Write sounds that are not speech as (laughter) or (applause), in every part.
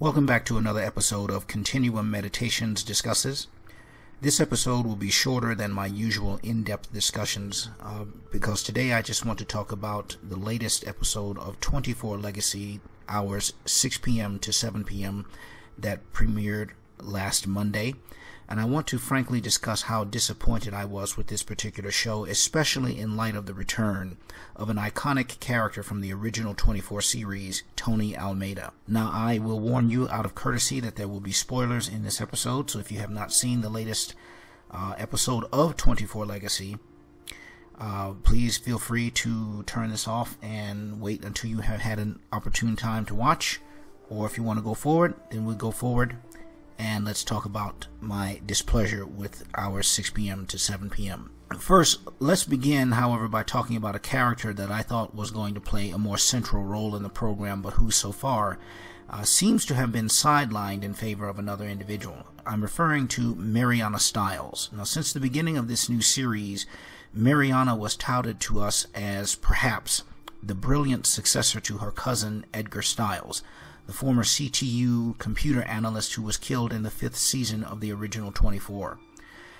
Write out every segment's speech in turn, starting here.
Welcome back to another episode of Continuum Meditations Discusses. This episode will be shorter than my usual in depth discussions uh, because today I just want to talk about the latest episode of 24 Legacy hours, 6 p.m. to 7 p.m., that premiered last Monday and I want to frankly discuss how disappointed I was with this particular show, especially in light of the return of an iconic character from the original 24 series, Tony Almeida. Now, I will warn you out of courtesy that there will be spoilers in this episode, so if you have not seen the latest uh, episode of 24 Legacy, uh, please feel free to turn this off and wait until you have had an opportune time to watch. Or if you want to go forward, then we'll go forward and let's talk about my displeasure with our 6 p.m. to 7 p.m. First, let's begin, however, by talking about a character that I thought was going to play a more central role in the program, but who so far uh, seems to have been sidelined in favor of another individual. I'm referring to Mariana Stiles. Now, since the beginning of this new series, Mariana was touted to us as perhaps the brilliant successor to her cousin Edgar Stiles the former CTU computer analyst who was killed in the fifth season of the original 24.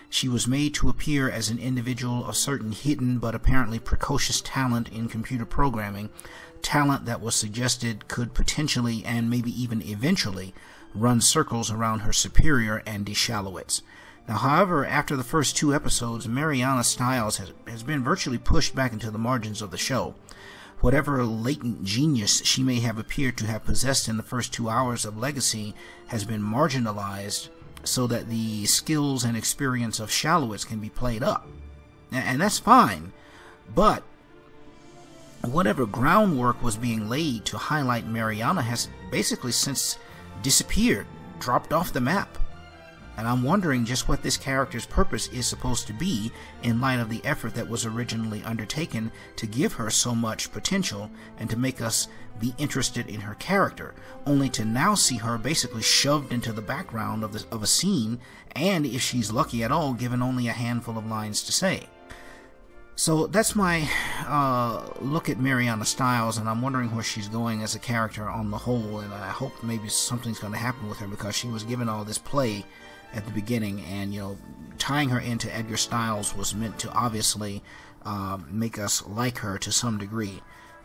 She was made to appear as an individual of certain hidden but apparently precocious talent in computer programming, talent that was suggested could potentially and maybe even eventually run circles around her superior, Andy Shalowitz. Now, however, after the first two episodes, Mariana Stiles has, has been virtually pushed back into the margins of the show. Whatever latent genius she may have appeared to have possessed in the first two hours of Legacy has been marginalized so that the skills and experience of Shalowitz can be played up. And that's fine. But whatever groundwork was being laid to highlight Mariana has basically since disappeared, dropped off the map and I'm wondering just what this character's purpose is supposed to be in light of the effort that was originally undertaken to give her so much potential and to make us be interested in her character, only to now see her basically shoved into the background of, the, of a scene, and if she's lucky at all, given only a handful of lines to say. So that's my uh, look at Mariana Stiles, and I'm wondering where she's going as a character on the whole, and I hope maybe something's going to happen with her because she was given all this play at the beginning, and you know, tying her into Edgar Stiles was meant to obviously uh, make us like her to some degree.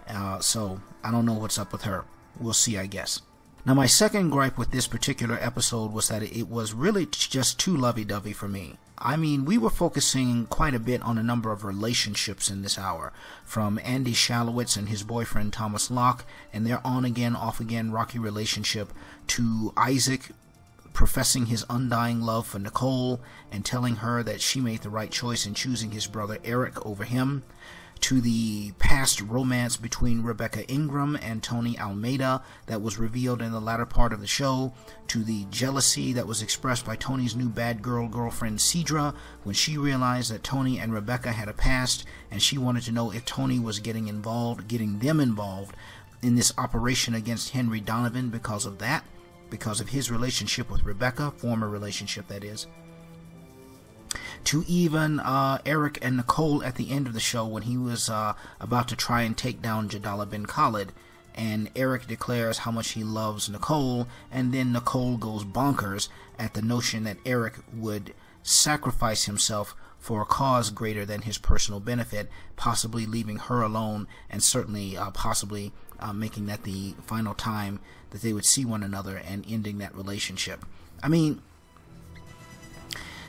Uh, so I don't know what's up with her. We'll see, I guess. Now, my second gripe with this particular episode was that it was really just too lovey-dovey for me. I mean, we were focusing quite a bit on a number of relationships in this hour, from Andy Shalowitz and his boyfriend Thomas Locke and their on-again, off-again rocky relationship, to Isaac professing his undying love for Nicole and telling her that she made the right choice in choosing his brother Eric over him, to the past romance between Rebecca Ingram and Tony Almeida that was revealed in the latter part of the show, to the jealousy that was expressed by Tony's new bad girl girlfriend Sidra when she realized that Tony and Rebecca had a past and she wanted to know if Tony was getting involved, getting them involved in this operation against Henry Donovan because of that because of his relationship with Rebecca, former relationship that is, to even uh, Eric and Nicole at the end of the show when he was uh, about to try and take down Jadallah bin Khalid. And Eric declares how much he loves Nicole, and then Nicole goes bonkers at the notion that Eric would sacrifice himself for a cause greater than his personal benefit, possibly leaving her alone, and certainly uh, possibly uh, making that the final time that they would see one another and ending that relationship. I mean,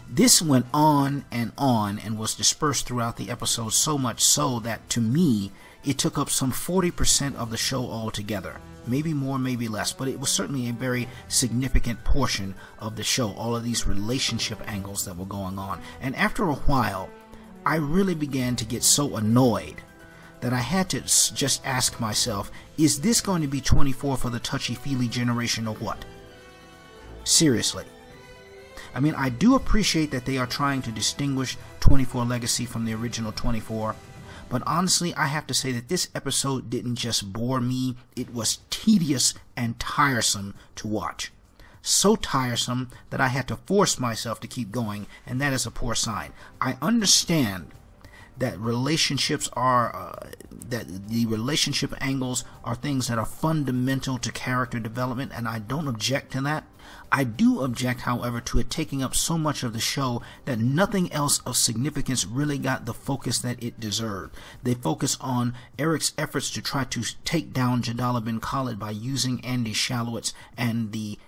this went on and on and was dispersed throughout the episode so much so that to me, it took up some 40% of the show altogether. Maybe more, maybe less, but it was certainly a very significant portion of the show, all of these relationship angles that were going on. And after a while, I really began to get so annoyed that I had to just ask myself, is this going to be 24 for the touchy-feely generation or what? Seriously. I mean, I do appreciate that they are trying to distinguish 24 Legacy from the original 24, but honestly, I have to say that this episode didn't just bore me, it was tedious and tiresome to watch. So tiresome that I had to force myself to keep going, and that is a poor sign. I understand that relationships are uh, that the relationship angles are things that are fundamental to character development and I don't object to that. I do object, however, to it taking up so much of the show that nothing else of significance really got the focus that it deserved. They focus on Eric's efforts to try to take down Jadallah bin Khalid by using Andy Shalowitz and the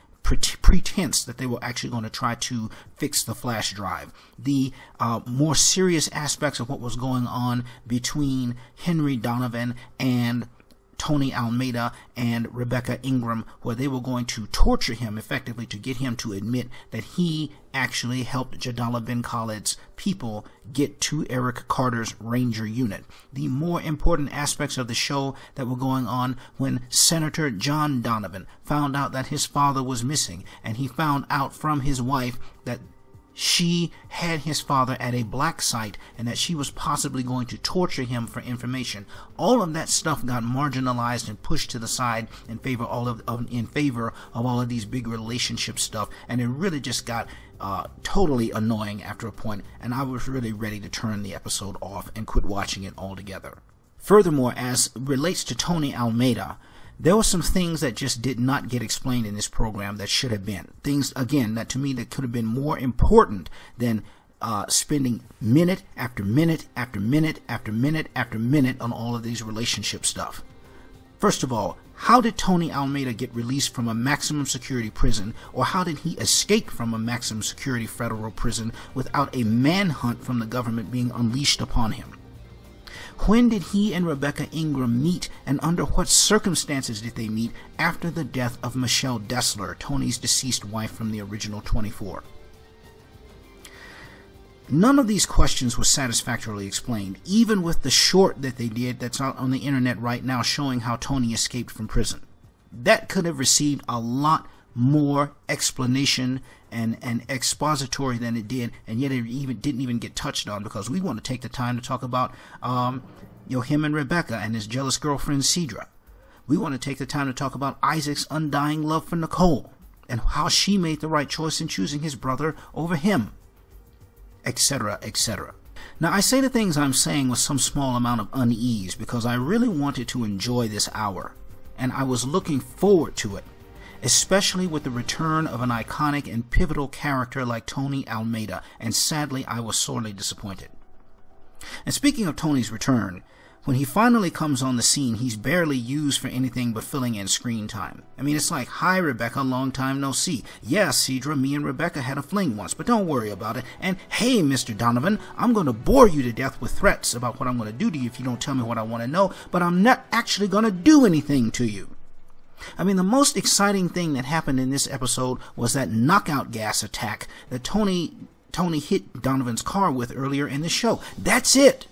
pretense that they were actually going to try to fix the flash drive. The uh, more serious aspects of what was going on between Henry Donovan and Tony Almeida and Rebecca Ingram, where they were going to torture him effectively to get him to admit that he actually helped Jadallah bin Khalid's people get to Eric Carter's Ranger unit. The more important aspects of the show that were going on when Senator John Donovan found out that his father was missing, and he found out from his wife that she had his father at a black site and that she was possibly going to torture him for information. All of that stuff got marginalized and pushed to the side in favor all of, of in favor of all of these big relationship stuff, and it really just got uh, totally annoying after a point, and I was really ready to turn the episode off and quit watching it altogether. Furthermore, as relates to Tony Almeida, there were some things that just did not get explained in this program that should have been. Things, again, that to me that could have been more important than uh, spending minute after minute after minute after minute after minute on all of these relationship stuff. First of all, how did Tony Almeida get released from a maximum security prison, or how did he escape from a maximum security federal prison without a manhunt from the government being unleashed upon him? When did he and Rebecca Ingram meet, and under what circumstances did they meet after the death of Michelle Dessler, Tony's deceased wife from the original 24? None of these questions was satisfactorily explained, even with the short that they did that's out on the internet right now showing how Tony escaped from prison. That could have received a lot more explanation and, and expository than it did, and yet it even didn't even get touched on because we want to take the time to talk about um, you know him and Rebecca and his jealous girlfriend Sidra. We want to take the time to talk about Isaac's undying love for Nicole and how she made the right choice in choosing his brother over him, etc., etc. Now, I say the things I'm saying with some small amount of unease because I really wanted to enjoy this hour, and I was looking forward to it especially with the return of an iconic and pivotal character like Tony Almeida, and sadly I was sorely disappointed. And speaking of Tony's return, when he finally comes on the scene, he's barely used for anything but filling in screen time. I mean, it's like, hi Rebecca, long time no see. Yes, yeah, Sidra, me and Rebecca had a fling once, but don't worry about it. And hey, Mr. Donovan, I'm going to bore you to death with threats about what I'm going to do to you if you don't tell me what I want to know, but I'm not actually going to do anything to you. I mean, the most exciting thing that happened in this episode was that knockout gas attack that Tony Tony hit Donovan's car with earlier in the show. That's it.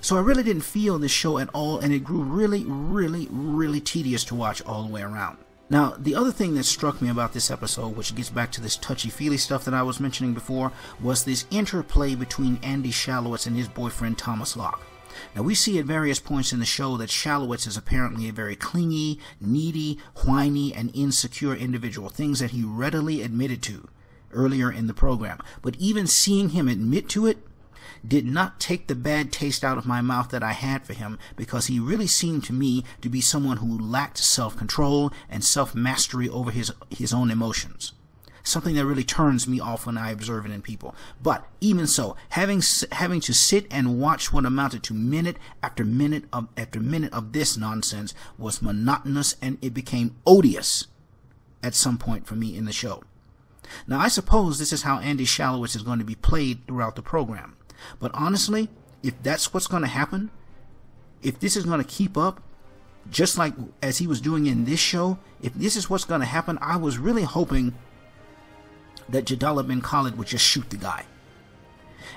So I really didn't feel this show at all, and it grew really, really, really tedious to watch all the way around. Now, the other thing that struck me about this episode, which gets back to this touchy-feely stuff that I was mentioning before, was this interplay between Andy Shalowitz and his boyfriend Thomas Locke. Now, we see at various points in the show that Shalowitz is apparently a very clingy, needy, whiny, and insecure individual, things that he readily admitted to earlier in the program. But even seeing him admit to it did not take the bad taste out of my mouth that I had for him because he really seemed to me to be someone who lacked self-control and self-mastery over his, his own emotions something that really turns me off when I observe it in people. But even so, having having to sit and watch what amounted to minute after minute of, after minute of this nonsense was monotonous and it became odious at some point for me in the show. Now, I suppose this is how Andy Shalowitz is going to be played throughout the program. But honestly, if that's what's going to happen, if this is going to keep up, just like as he was doing in this show, if this is what's going to happen, I was really hoping that Jadallah bin Khalid would just shoot the guy.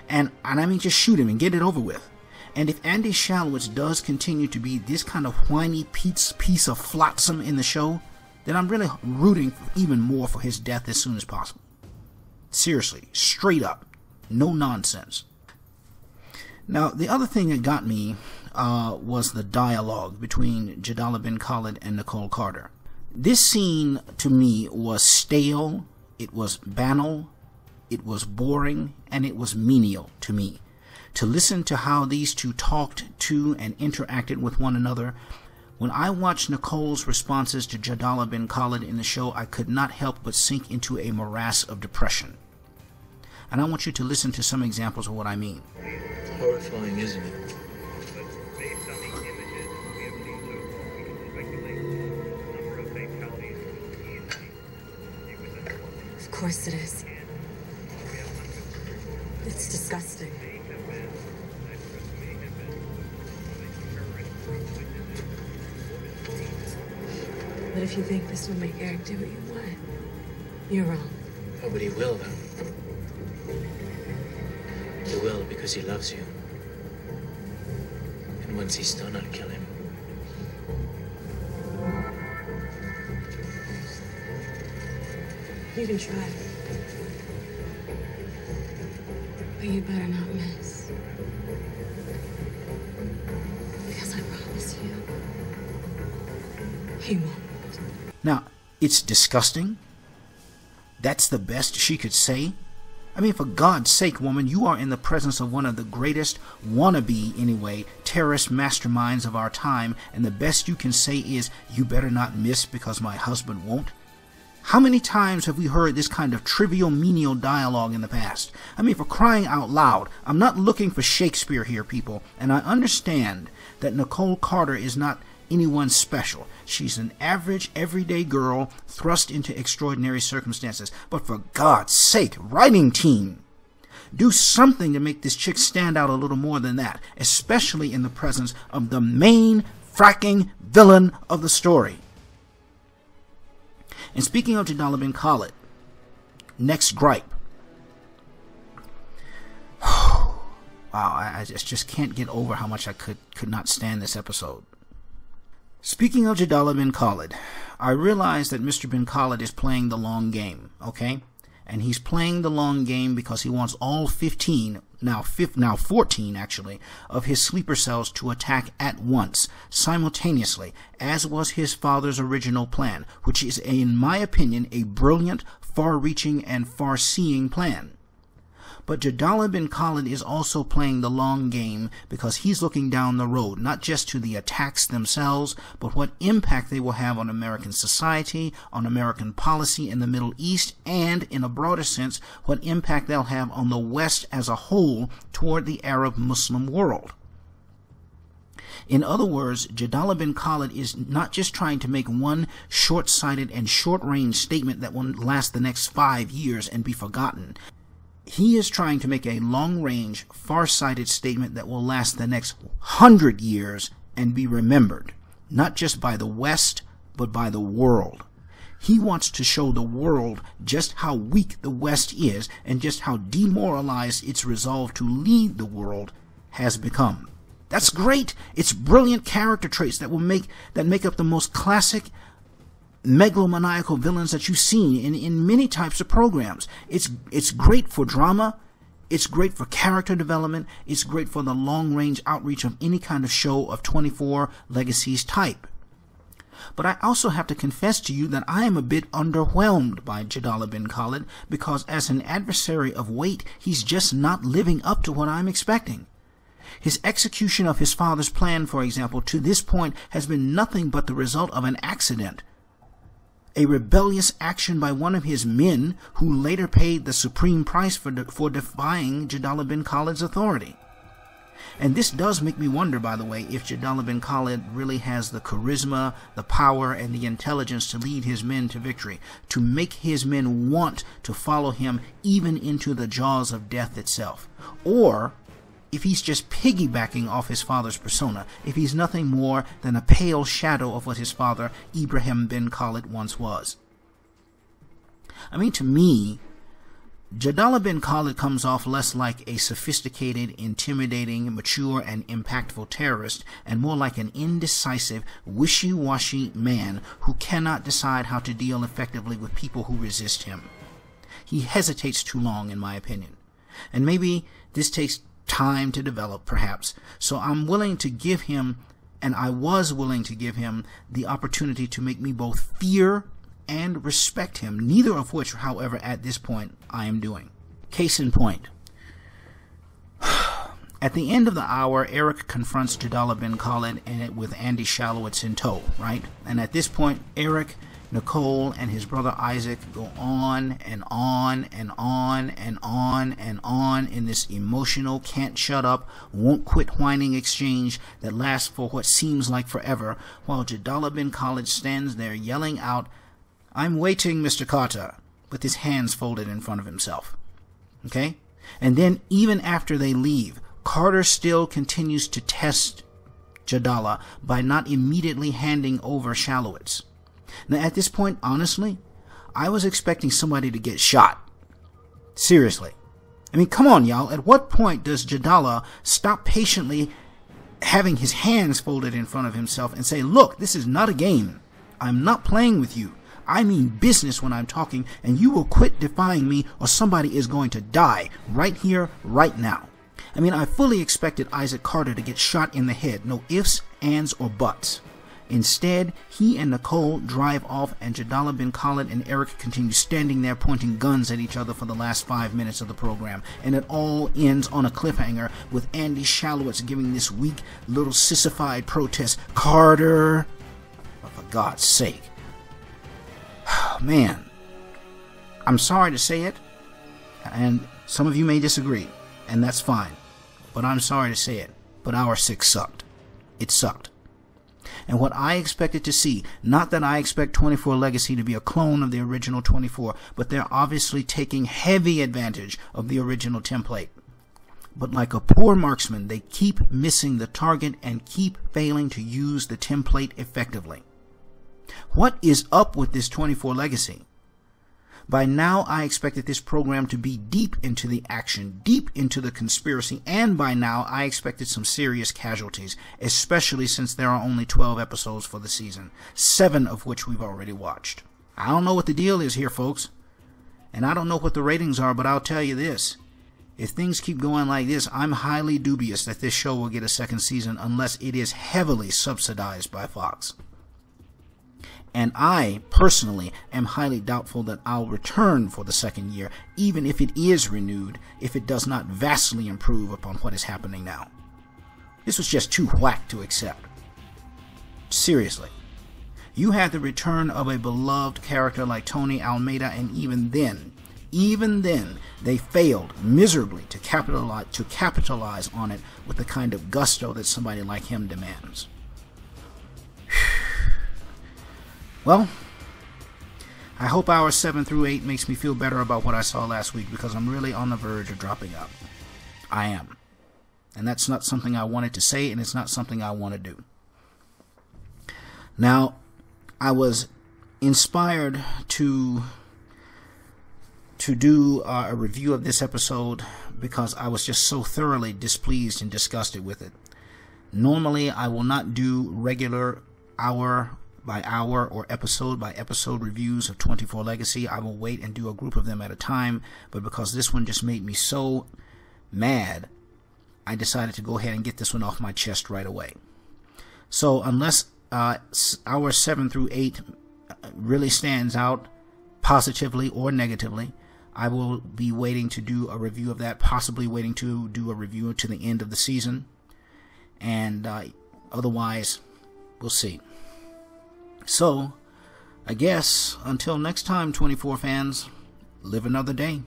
And, and I mean just shoot him and get it over with. And if Andy Shalowitz does continue to be this kind of whiny piece, piece of flotsam in the show, then I'm really rooting even more for his death as soon as possible. Seriously, straight up. No nonsense. Now, the other thing that got me uh, was the dialogue between Jadallah bin Khalid and Nicole Carter. This scene, to me, was stale it was banal, it was boring, and it was menial to me. to listen to how these two talked to and interacted with one another. When I watched Nicole's responses to Jadallah bin Khalid in the show, I could not help but sink into a morass of depression. And I want you to listen to some examples of what I mean. Horrifying, isn't it? Course it is. It's disgusting. But if you think this will make Eric do what you want, you're wrong. Oh, but he will, though. He will because he loves you. And once he's done, I'll kill him. You can try. But you better not miss. Because I promise you, he won't. Now, it's disgusting. That's the best she could say. I mean, for God's sake, woman, you are in the presence of one of the greatest, wannabe anyway, terrorist masterminds of our time, and the best you can say is, you better not miss because my husband won't. How many times have we heard this kind of trivial, menial dialogue in the past? I mean, for crying out loud, I'm not looking for Shakespeare here, people, and I understand that Nicole Carter is not anyone special. She's an average, everyday girl thrust into extraordinary circumstances. But for God's sake, writing team, do something to make this chick stand out a little more than that, especially in the presence of the main fracking villain of the story. And speaking of Jadallah bin Khalid, next gripe. (sighs) wow, I, I just can't get over how much I could could not stand this episode. Speaking of Jadallah bin Khalid, I realize that Mr. bin Khalid is playing the long game, okay? And he's playing the long game because he wants all 15, now fifth, now 14 actually, of his sleeper cells to attack at once, simultaneously, as was his father's original plan, which is, in my opinion, a brilliant, far-reaching, and far-seeing plan. But Jadallah bin Khalid is also playing the long game because he's looking down the road, not just to the attacks themselves, but what impact they will have on American society, on American policy in the Middle East, and, in a broader sense, what impact they'll have on the West as a whole toward the Arab Muslim world. In other words, Jadallah bin Khalid is not just trying to make one short-sighted and short-range statement that will last the next five years and be forgotten. He is trying to make a long-range, far-sighted statement that will last the next hundred years and be remembered, not just by the West, but by the world. He wants to show the world just how weak the West is and just how demoralized its resolve to lead the world has become. That's great. It's brilliant character traits that will make that make up the most classic megalomaniacal villains that you've seen in, in many types of programs. It's it's great for drama. It's great for character development. It's great for the long range outreach of any kind of show of 24 Legacies type. But I also have to confess to you that I am a bit underwhelmed by Jadallah bin Khalid because as an adversary of weight, he's just not living up to what I'm expecting. His execution of his father's plan, for example, to this point has been nothing but the result of an accident a rebellious action by one of his men who later paid the supreme price for, de for defying Jadallah bin Khalid's authority. And this does make me wonder, by the way, if Jadallah bin Khalid really has the charisma, the power, and the intelligence to lead his men to victory, to make his men want to follow him even into the jaws of death itself. Or if he's just piggybacking off his father's persona, if he's nothing more than a pale shadow of what his father, Ibrahim bin Khalid, once was. I mean, to me, Jadallah bin Khalid comes off less like a sophisticated, intimidating, mature, and impactful terrorist, and more like an indecisive, wishy-washy man who cannot decide how to deal effectively with people who resist him. He hesitates too long, in my opinion. And maybe this takes time to develop, perhaps. So I'm willing to give him, and I was willing to give him, the opportunity to make me both fear and respect him, neither of which, however, at this point, I am doing. Case in point. (sighs) At the end of the hour, Eric confronts Jadallah bin Khalid and it with Andy Shalowitz in tow, right? And at this point, Eric, Nicole, and his brother Isaac go on and on and on and on and on in this emotional, can't shut up, won't quit whining exchange that lasts for what seems like forever, while Jadallah bin Khalid stands there yelling out, I'm waiting, Mr. Carter, with his hands folded in front of himself. Okay? And then, even after they leave, Carter still continues to test Jadallah by not immediately handing over Shalowitz. Now, at this point, honestly, I was expecting somebody to get shot. Seriously. I mean, come on, y'all. At what point does Jadallah stop patiently having his hands folded in front of himself and say, Look, this is not a game. I'm not playing with you. I mean business when I'm talking, and you will quit defying me, or somebody is going to die right here, right now. I mean, I fully expected Isaac Carter to get shot in the head. No ifs, ands, or buts. Instead, he and Nicole drive off, and Jadallah bin Khalid and Eric continue standing there pointing guns at each other for the last five minutes of the program. And it all ends on a cliffhanger with Andy Shalowitz giving this weak little sissified protest Carter! Oh, for God's sake. (sighs) Man, I'm sorry to say it, and some of you may disagree, and that's fine but I'm sorry to say it, but our 6 sucked. It sucked. And what I expected to see, not that I expect 24 Legacy to be a clone of the original 24, but they're obviously taking heavy advantage of the original template. But like a poor marksman, they keep missing the target and keep failing to use the template effectively. What is up with this 24 Legacy? By now, I expected this program to be deep into the action, deep into the conspiracy, and by now, I expected some serious casualties, especially since there are only 12 episodes for the season, seven of which we've already watched. I don't know what the deal is here, folks. And I don't know what the ratings are, but I'll tell you this. If things keep going like this, I'm highly dubious that this show will get a second season unless it is heavily subsidized by Fox and I personally am highly doubtful that I'll return for the second year, even if it is renewed, if it does not vastly improve upon what is happening now. This was just too whack to accept. Seriously. You had the return of a beloved character like Tony Almeida, and even then, even then, they failed miserably to capitalize, to capitalize on it with the kind of gusto that somebody like him demands. Well, I hope hour 7 through 8 makes me feel better about what I saw last week because I'm really on the verge of dropping out. I am. And that's not something I wanted to say, and it's not something I want to do. Now, I was inspired to to do uh, a review of this episode because I was just so thoroughly displeased and disgusted with it. Normally, I will not do regular hour by hour or episode by episode reviews of 24 Legacy. I will wait and do a group of them at a time, but because this one just made me so mad, I decided to go ahead and get this one off my chest right away. So, unless uh, hour 7 through 8 uh, really stands out positively or negatively, I will be waiting to do a review of that, possibly waiting to do a review to the end of the season. And uh, otherwise, we'll see. So, I guess until next time, 24 fans, live another day.